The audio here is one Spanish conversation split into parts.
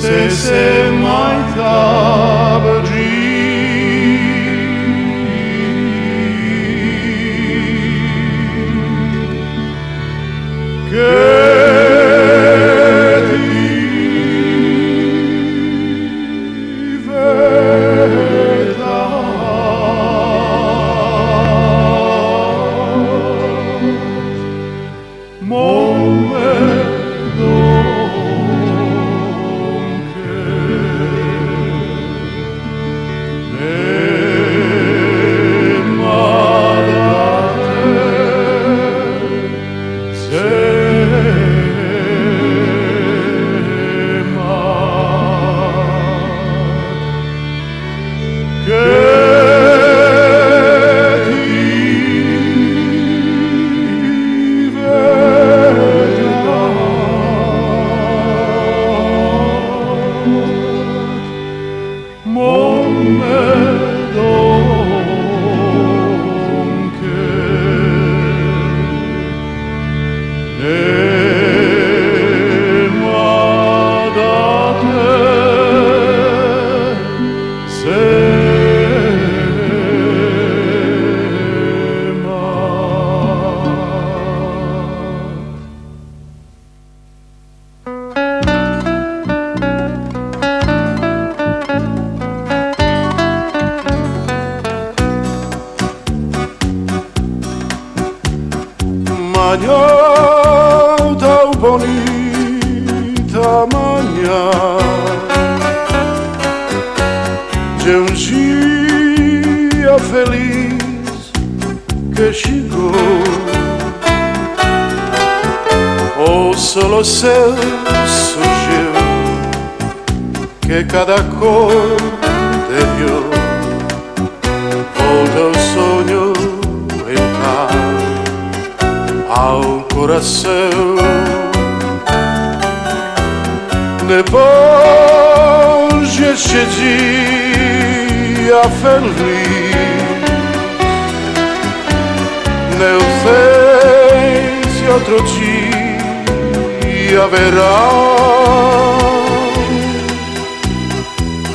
se se mai tabăgii. De um dia feliz que chegou. O solo céu surgiu que cada cor deu volta o sonho entrar ao coração. Depois deste dia feliz, não sei se outro dia haverá.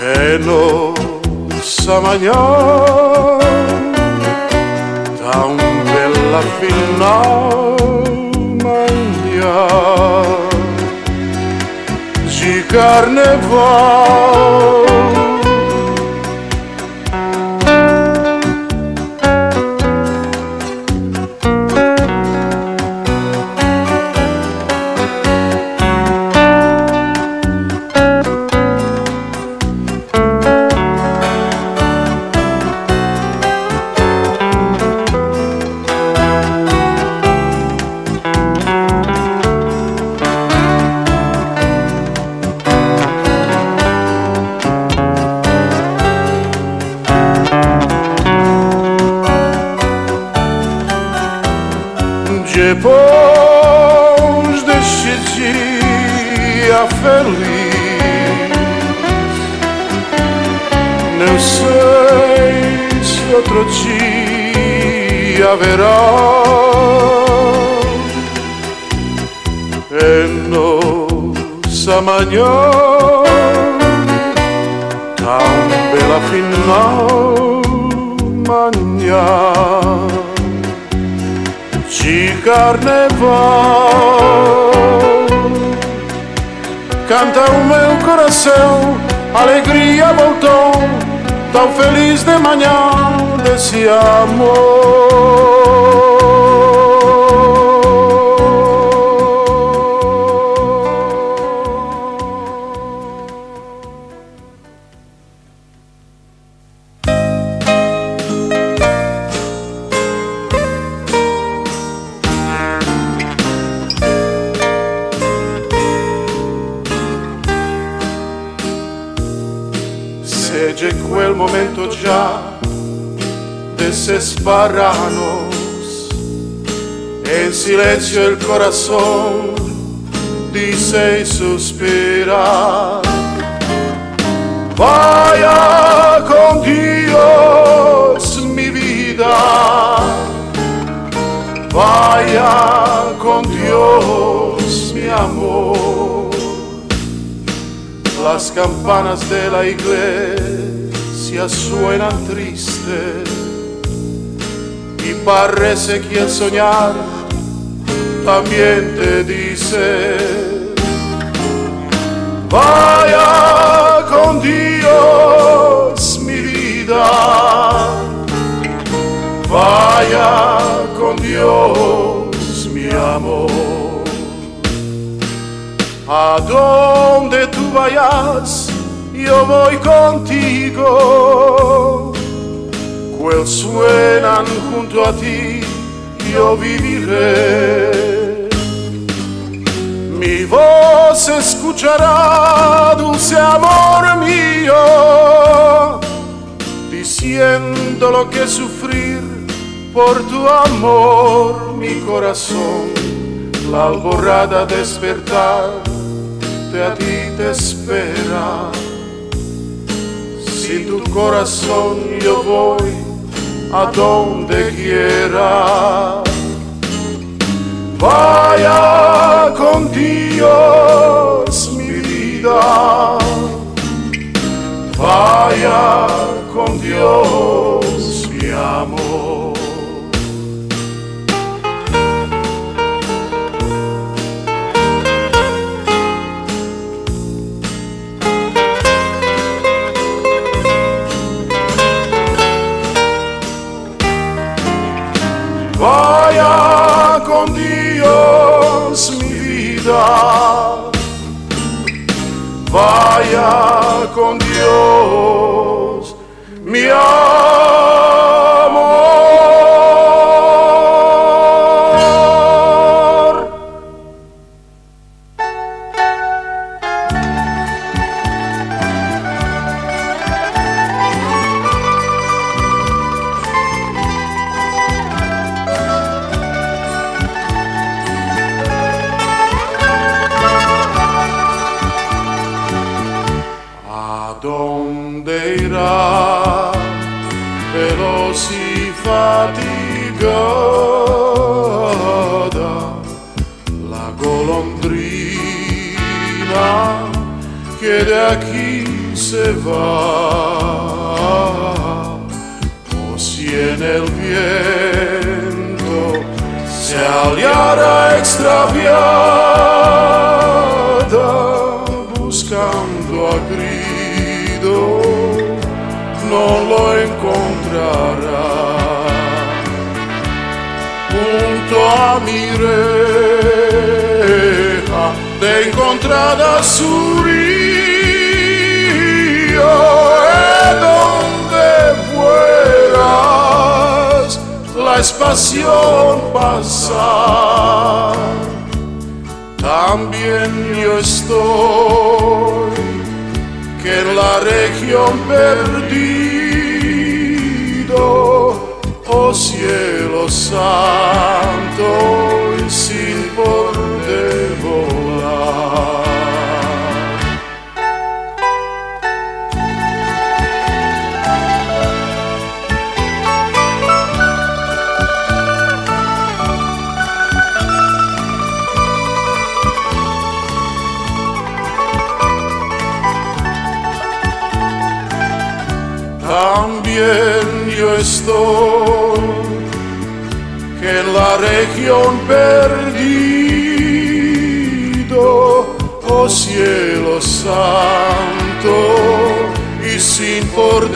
E nossa manhã tão bela final manhã de carnaval. Outro dia haverá. Em nossa manhã, tão bela final manhã de carnaval. Canta o meu coração, alegria voltou, tão feliz de manhã desse amor. Se de quel momento già desesperanos En silencio el corazón dice y suspira. Vaya con Dios mi vida. Vaya con Dios mi amor. Las campanas de la iglesia suenan triste y parece que el soñar también te dice vaya con Dios mi vida vaya con Dios mi amor a donde tú vayas, yo voy contigo. Suenan junto a ti, yo viviré. Mi voz escuchará, dulce amor mío, diciendo lo que sufrir por tu amor, mi corazón, la alborada despertar a ti te espera. Sin tu corazón yo voy a donde quiera. Vaya con Dios mi vida. Vaya con Dios con Dios. Mi alma se va? O si en el viento se hallara extraviada buscando a grido no lo encontrará junto a mi reja de encontrada su la espación pasar. También yo estoy que en la región perdido, oh cielo santo, y sin por También yo estoy que en la región perdido, oh cielo santo, y sin por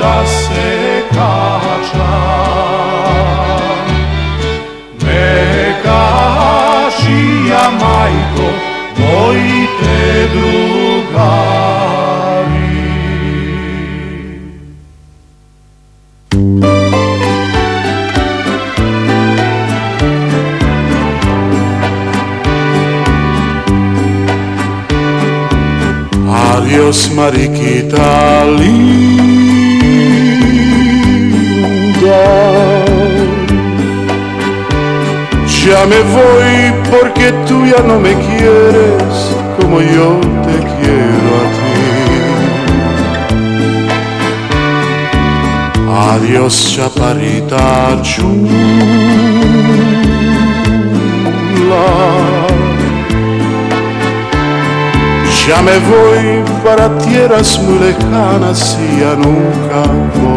da se kača Me kaži ja majko, moji te drugari. Adios mariquita linda Ya me voy porque tú ya no me quieres como yo te quiero a ti. Adiós chaparita chula. Ya me voy para tierras muy lejanas y ya nunca volveré.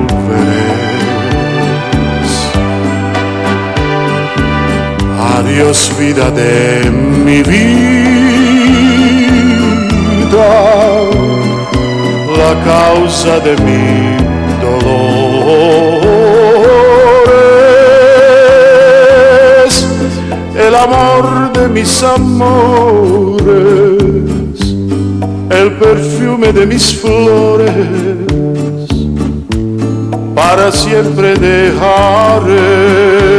Adiós vida de mi vida, la causa de mi dolores, el amor de mis amores, el perfume de mis flores, para siempre dejaré.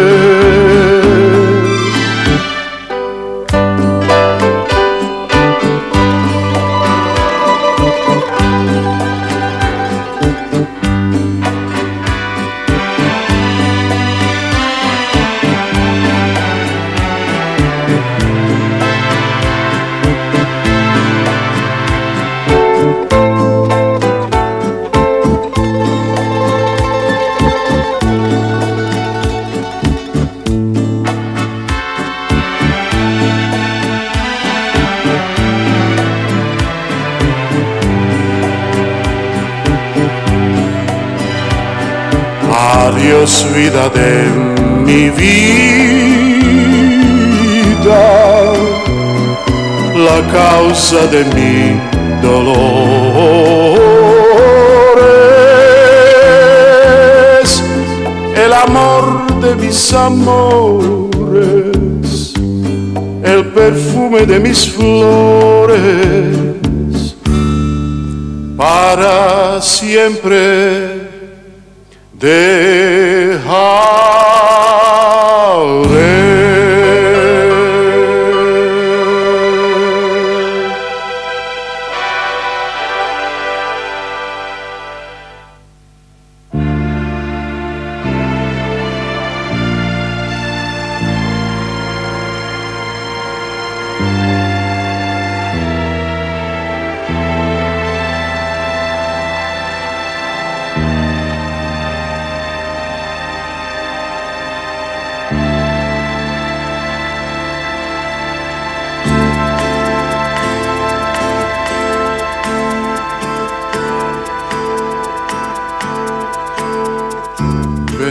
Vida de mi vida, la causa de mi dolores, el amor de mis amores, el perfume de mis flores, para siempre dejaré.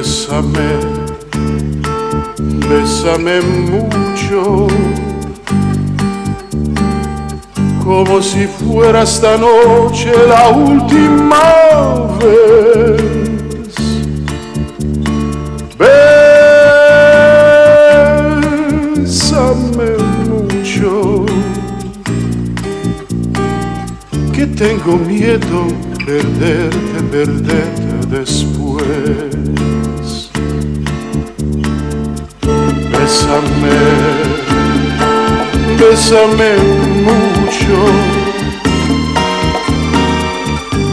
Bésame, bésame mucho, como si fuera esta noche la última vez. Bésame mucho, que tengo miedo perderte, perderte después. Bésame, bésame mucho,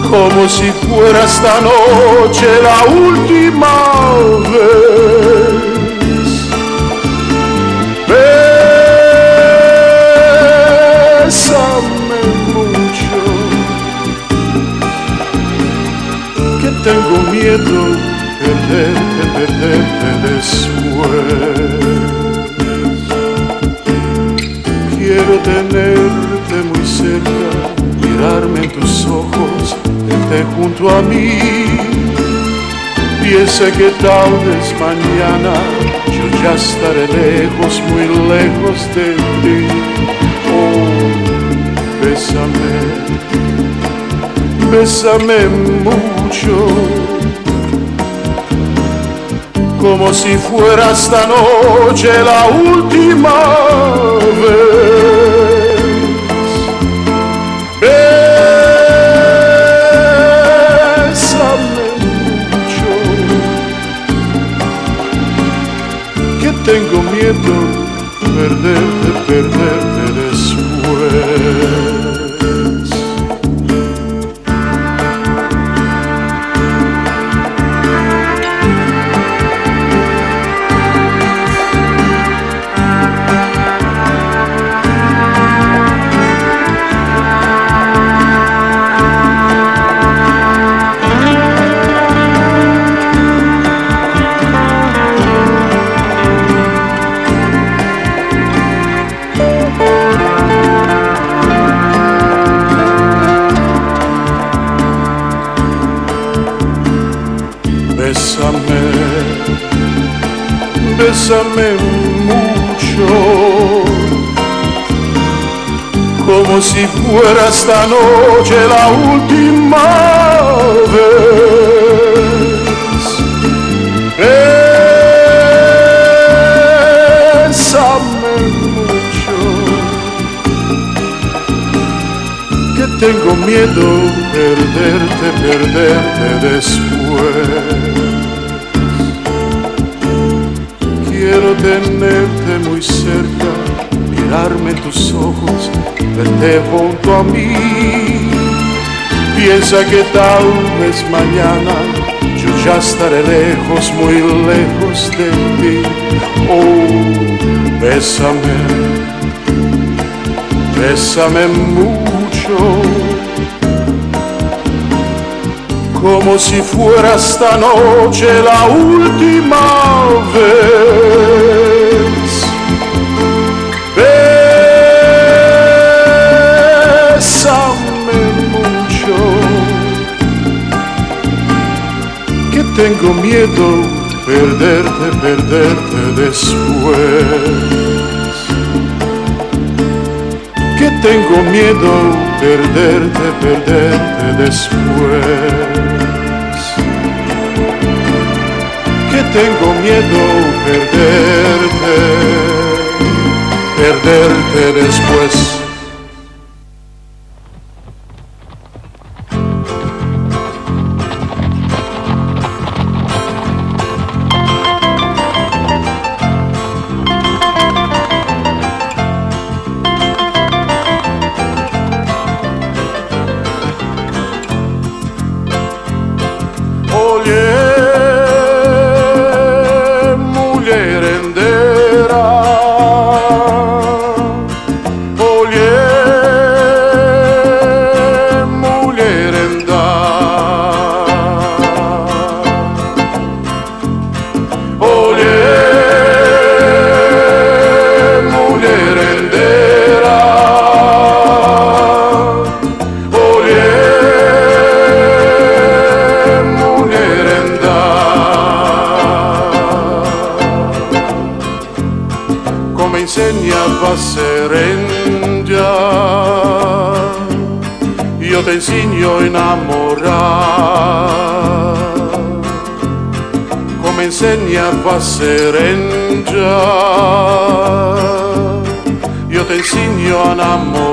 como si fuera esta noche la última vez. Bésame mucho, que tengo miedo perderte, perderte tus ojos, verte junto a mí. Piensa que tal vez mañana yo ya estaré lejos, muy lejos de ti. Oh, bésame, bésame mucho, como si fuera esta noche la última vez. Tengo miedo perderte, perderte después. Bésame mucho, como si fuera esta noche la última vez. Bésame mucho, que tengo miedo perderte, perderte después. Quiero tenerte muy cerca, mirarme en tus ojos, verte junto a mí. Piensa que tal vez mañana yo ya estaré lejos, muy lejos de ti. Oh, bésame, bésame mucho como si fuera esta noche la última vez. Tengo miedo perderte, perderte después. Que tengo miedo perderte, perderte después. Que tengo miedo perderte, perderte después. serena. io te insegno a enamorar.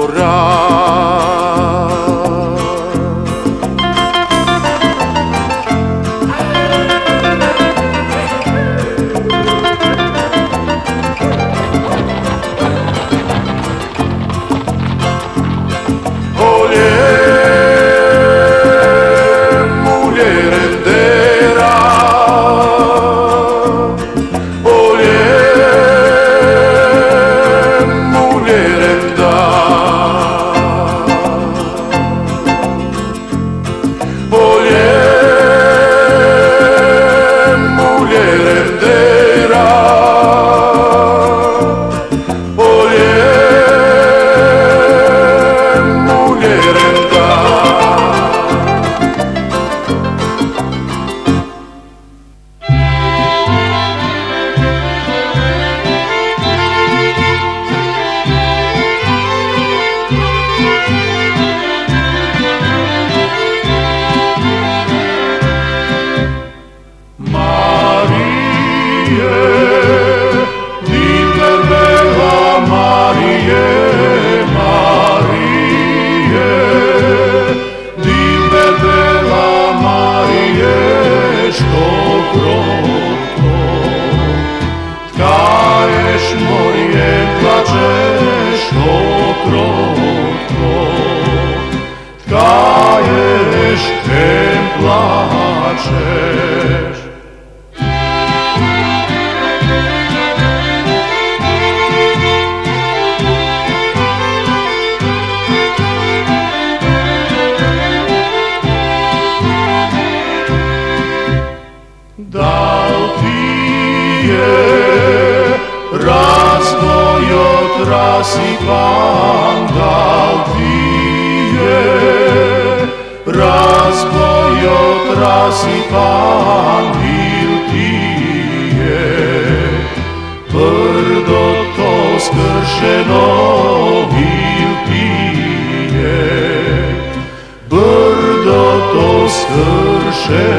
skršeno viltije, brdo to skršeno.